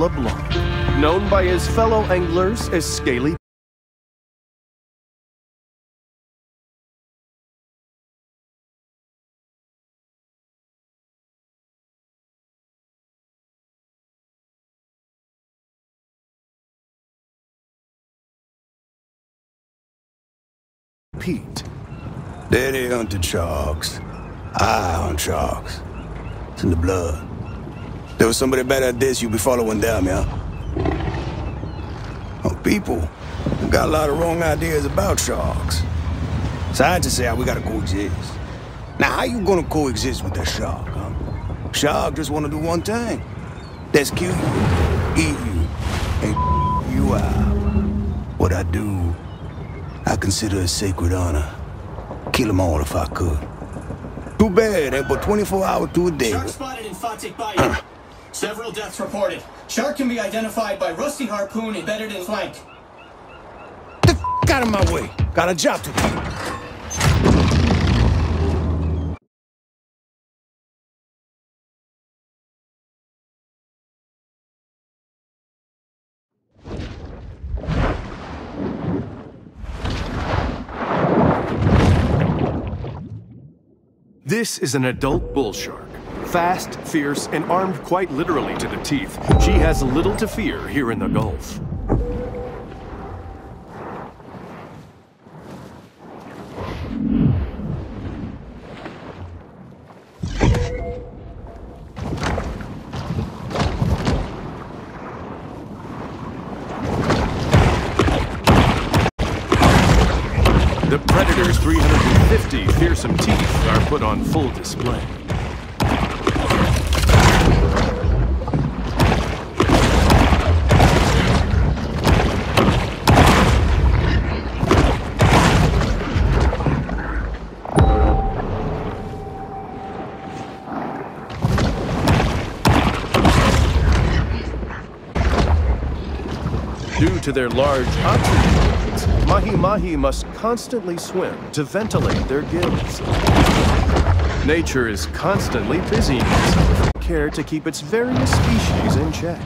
LeBlanc, known by his fellow anglers as Scaly Pete. Daddy hunted sharks. I hunt sharks. It's in the blood. There was somebody better at this, you'd be following them, yeah? Oh, people got a lot of wrong ideas about sharks. Scientists say we gotta coexist. Now, how you gonna coexist with a shark, huh? Shark just wanna do one thing. That's kill you, eat you, and you out. What I do, I consider a sacred honor. Kill them all if I could. Too bad, ain't but 24 hours to a day. Shark spotted in Fawtick Bayou. Several deaths reported. Shark can be identified by rusty harpoon embedded in flank. The f out of my way. Got a job to do. This is an adult bull shark. Fast, fierce, and armed quite literally to the teeth, she has little to fear here in the Gulf. Due to their large oxygen needs, mahi-mahi must constantly swim to ventilate their gills. Nature is constantly itself with care to keep its various species in check.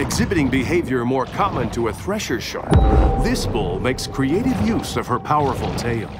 Exhibiting behavior more common to a thresher shark, this bull makes creative use of her powerful tail.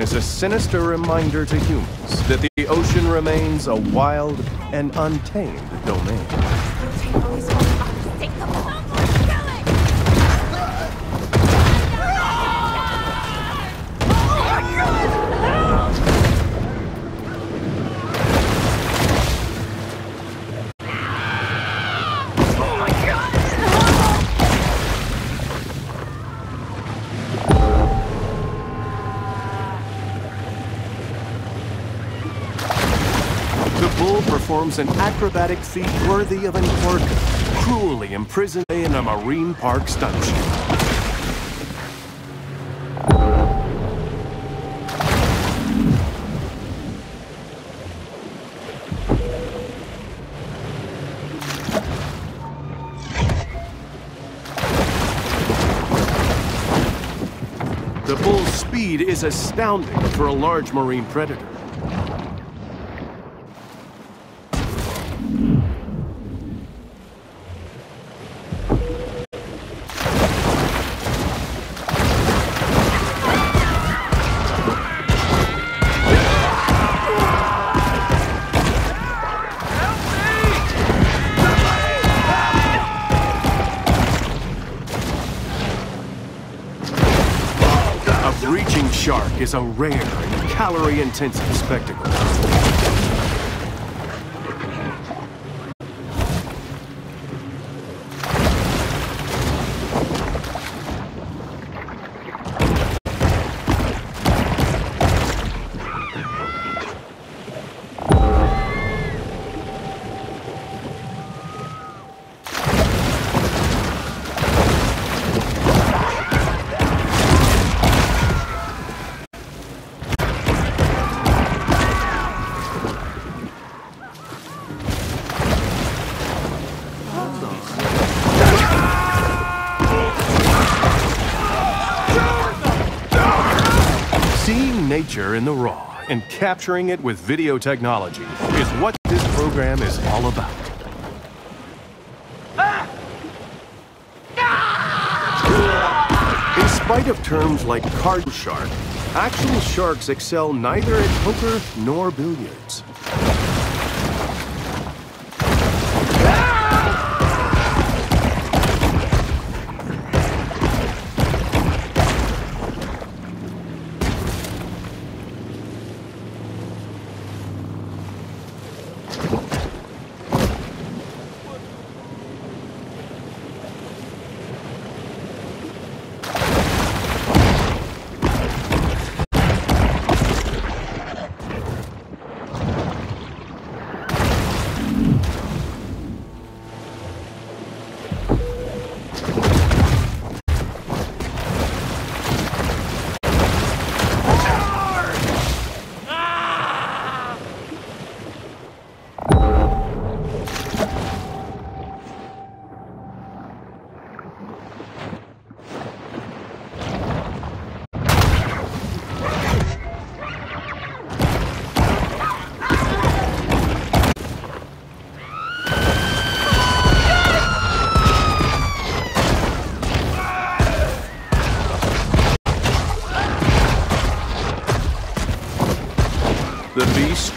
Is a sinister reminder to humans that the ocean remains a wild and untamed domain. Performs an acrobatic feat worthy of an orca, cruelly imprisoned in a marine park stunt. The bull's speed is astounding for a large marine predator. Is a rare and calorie-intensive spectacle. Nature in the raw and capturing it with video technology is what this program is all about. In spite of terms like card shark, actual sharks excel neither at poker nor billiards.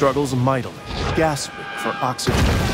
Struggles mightily, gasping for oxygen.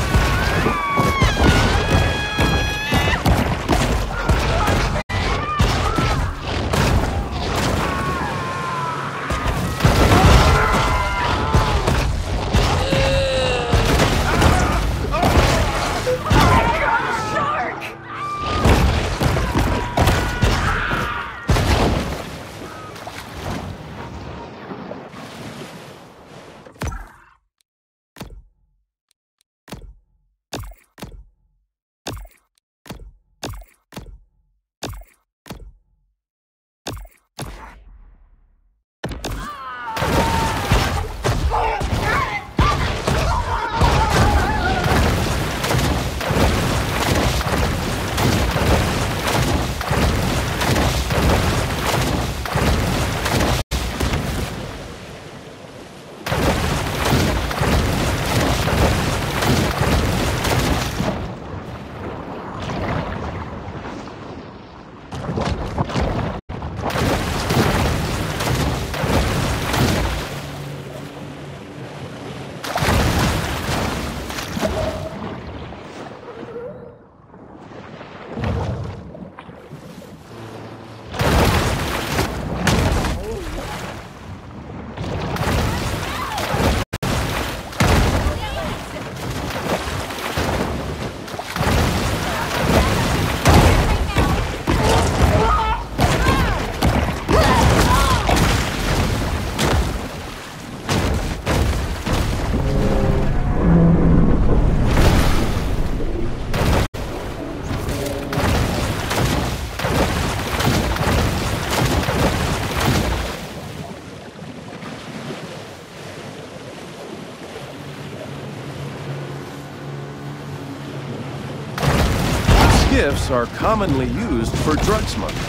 Skiffs are commonly used for drug smuggling.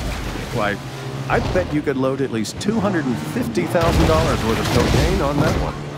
Why, I bet you could load at least $250,000 worth of cocaine on that one.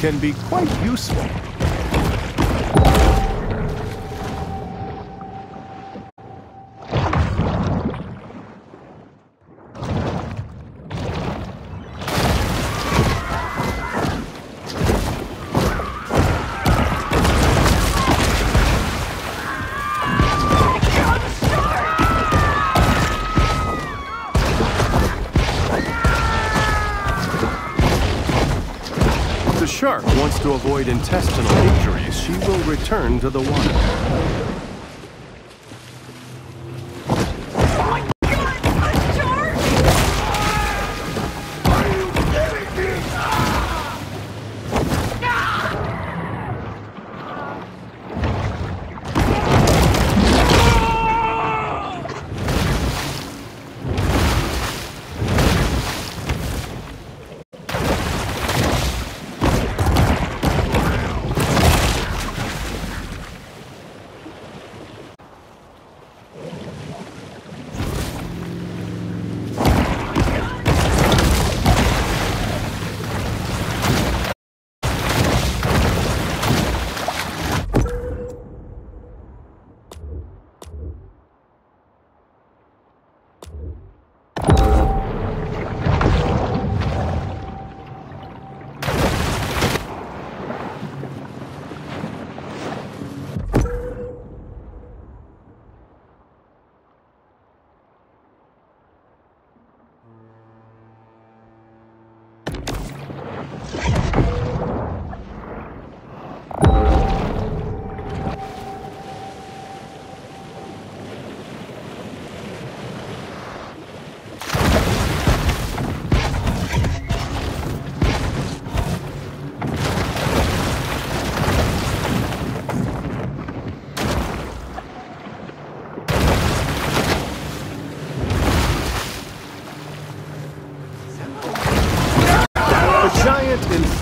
Can be quite useful. Shark wants to avoid intestinal injuries, she will return to the water.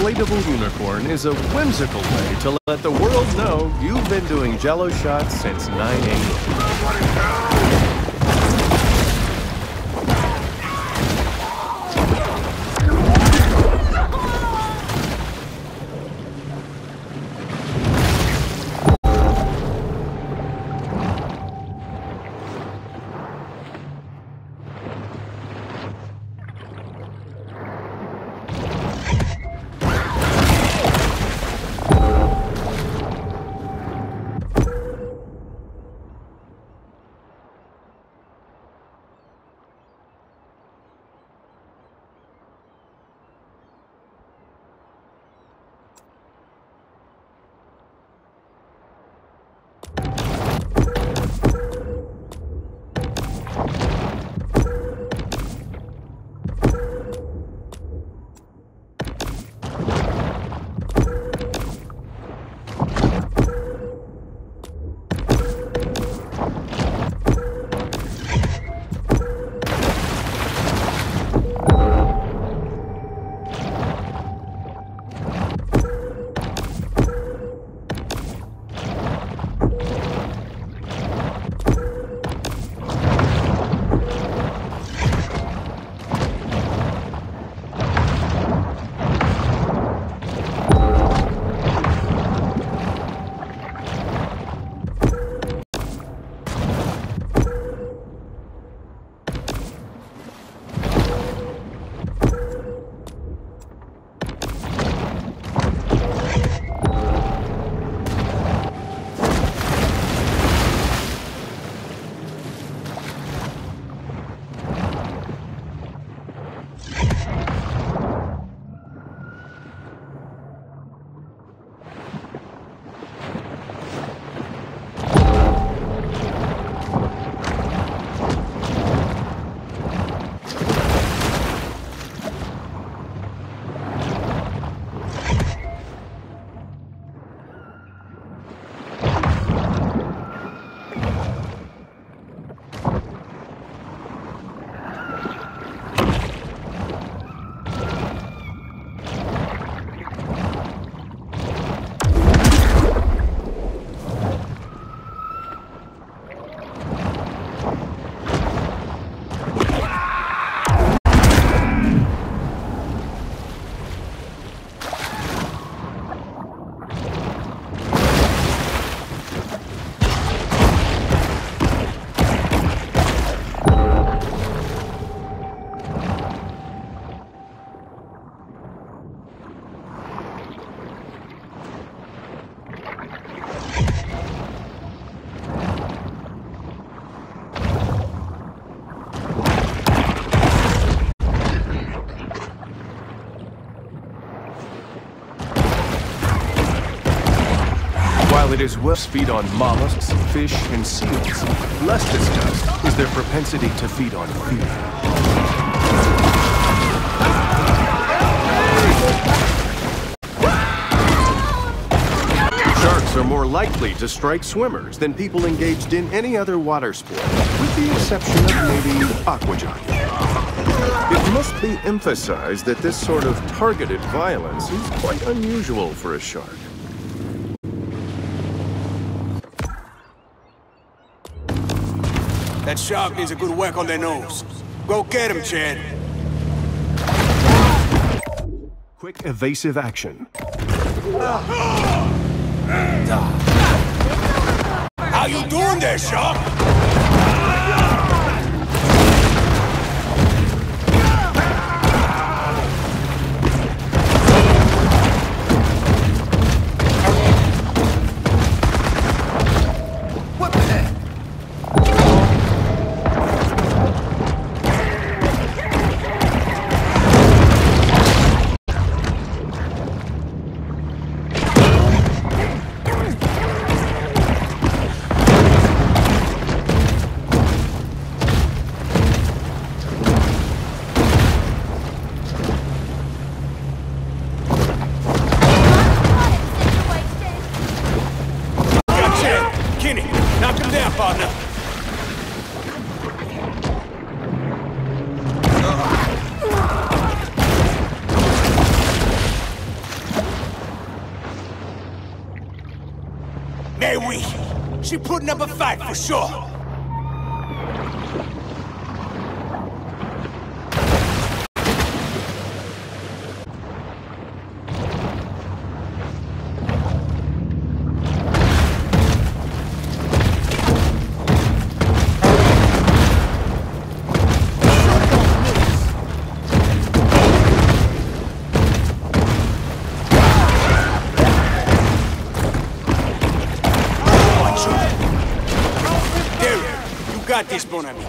Inflatable unicorn is a whimsical way to let the world know you've been doing jello shots since 9 a.m. is well feed on mollusks, fish, and seals, less discussed is their propensity to feed on fear. Sharks are more likely to strike swimmers than people engaged in any other water sport, with the exception of maybe aquajockey. It must be emphasized that this sort of targeted violence is quite unusual for a shark. That shark needs a good whack on their nose. Go get him, Chad. Quick evasive action. How you doing there, shark? She putting up a fight for sure. Derek, this, mon ami.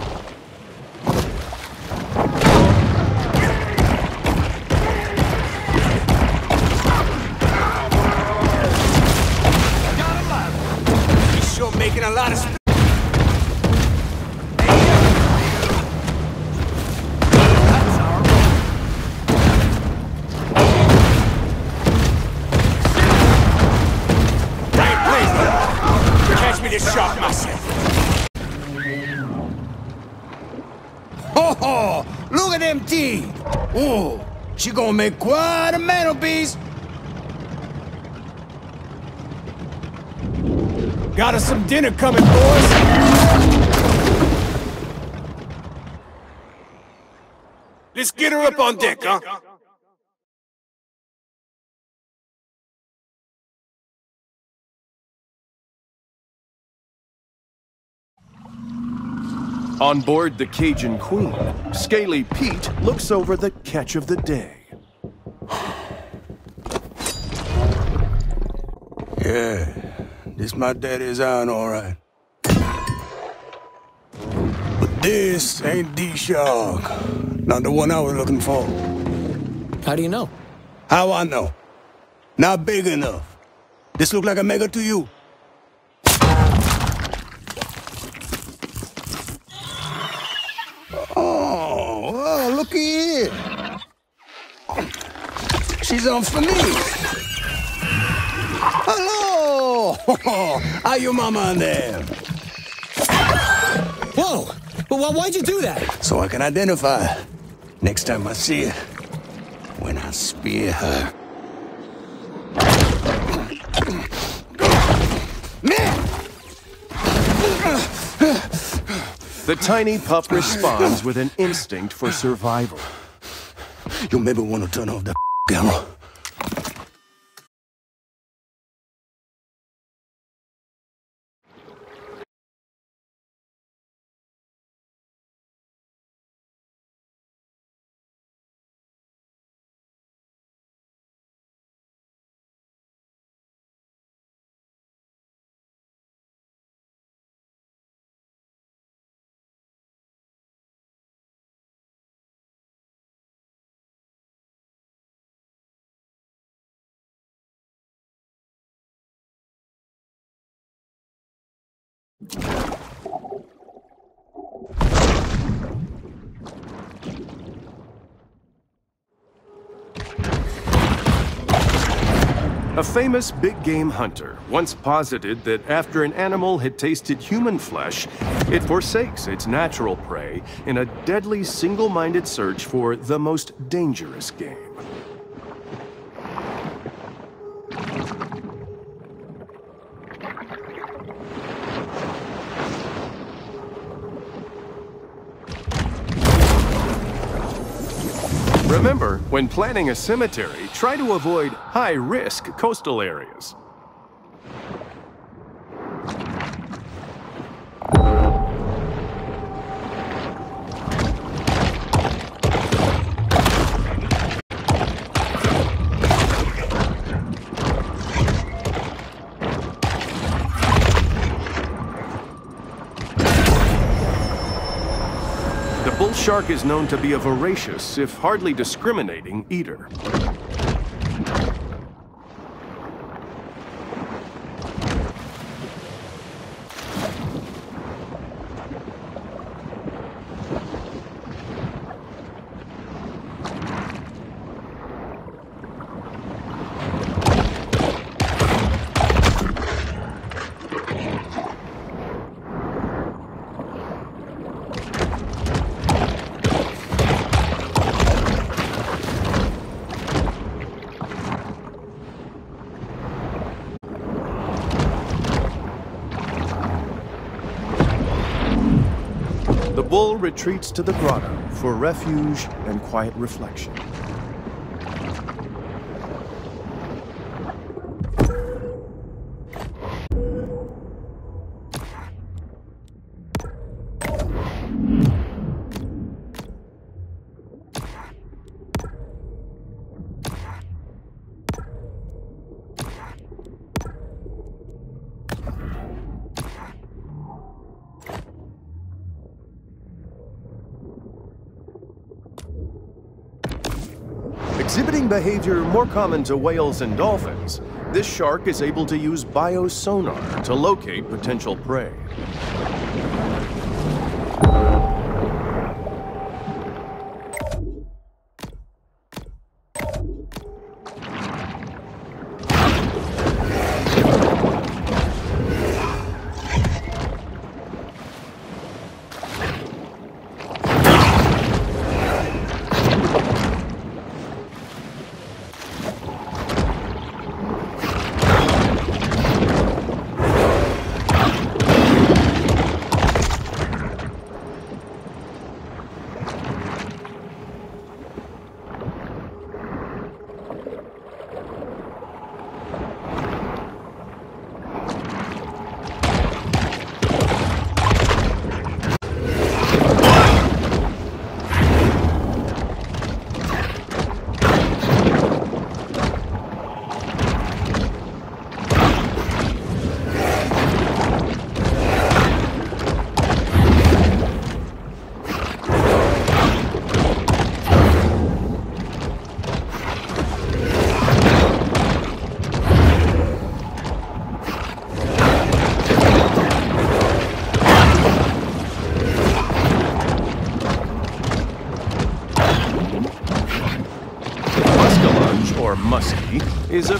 He's sure making a lot of sp- Catch me this shark myself. Them teeth! Ooh, she gonna make quite a mantelpiece. Got us some dinner coming, boys. Let's get her up on deck, huh? On board the Cajun Queen, Scaly Pete looks over the catch of the day. Yeah, this my daddy's iron, all right. But this ain't D-Shark. Not the one I was looking for. How do you know? How I know? Not big enough. This look like a mega to you? Oh, well, looky. She's on for me. Hello! Are your mama and them? Whoa! Why, why'd you do that? So I can identify. Next time I see her. When I spear her. The tiny pup responds with an instinct for survival. You maybe want to turn off the camera. A famous big game hunter once posited that after an animal had tasted human flesh, it forsakes its natural prey in a deadly single-minded search for the most dangerous game. When planning a cemetery, try to avoid high-risk coastal areas. Shark is known to be a voracious, if hardly discriminating, eater. Retreats to the grotto for refuge and quiet reflection. Exhibiting behavior more common to whales and dolphins, this shark is able to use biosonar to locate potential prey.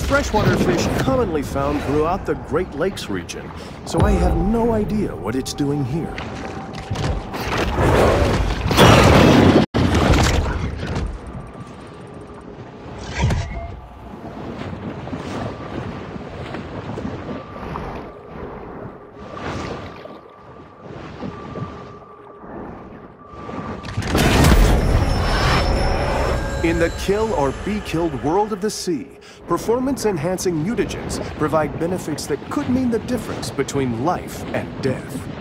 Freshwater fish commonly found throughout the Great Lakes region, so I have no idea what it's doing here. In the kill or be killed world of the sea, performance-enhancing mutagens provide benefits that could mean the difference between life and death.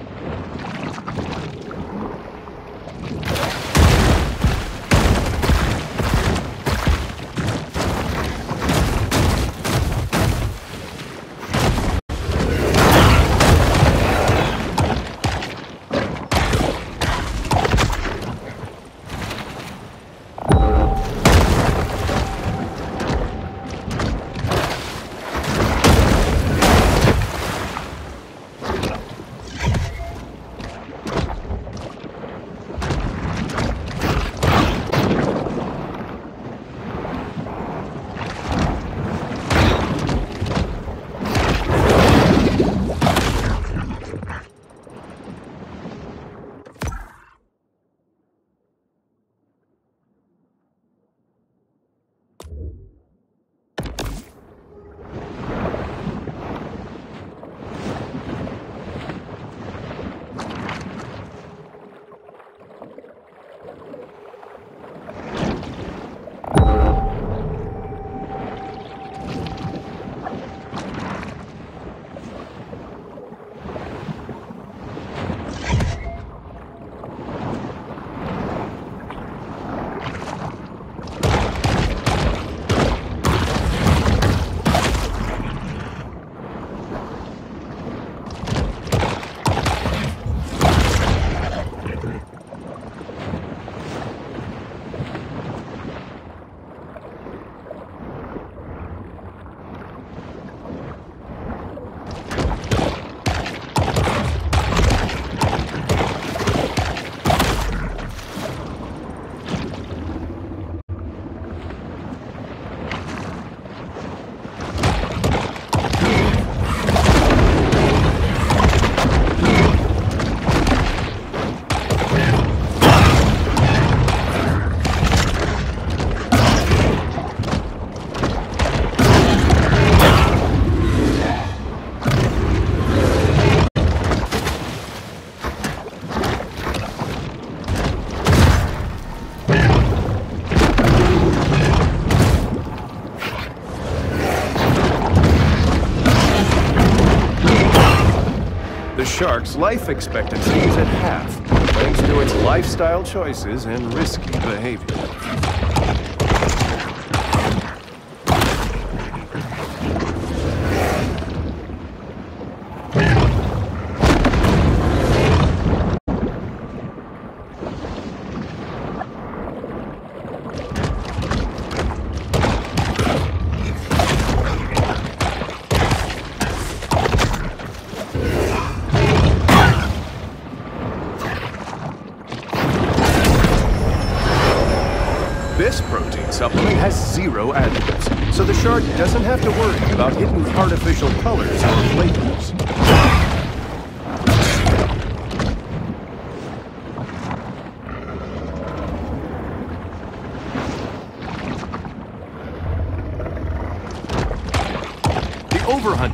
Shark's life expectancy is at half, thanks to its lifestyle choices and risky behavior.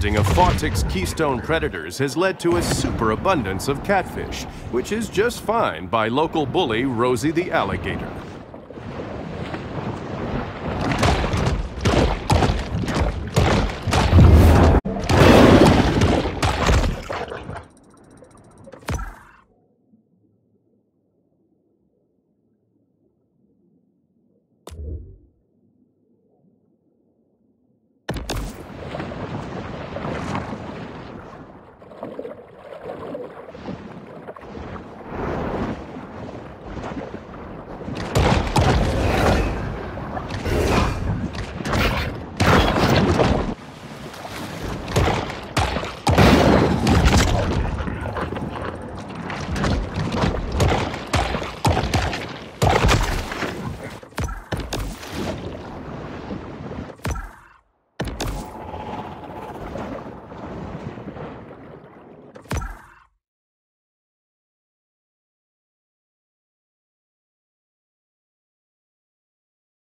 Overhunting of Fawtick's keystone predators has led to a superabundance of catfish, which is just fine by local bully Rosie the alligator.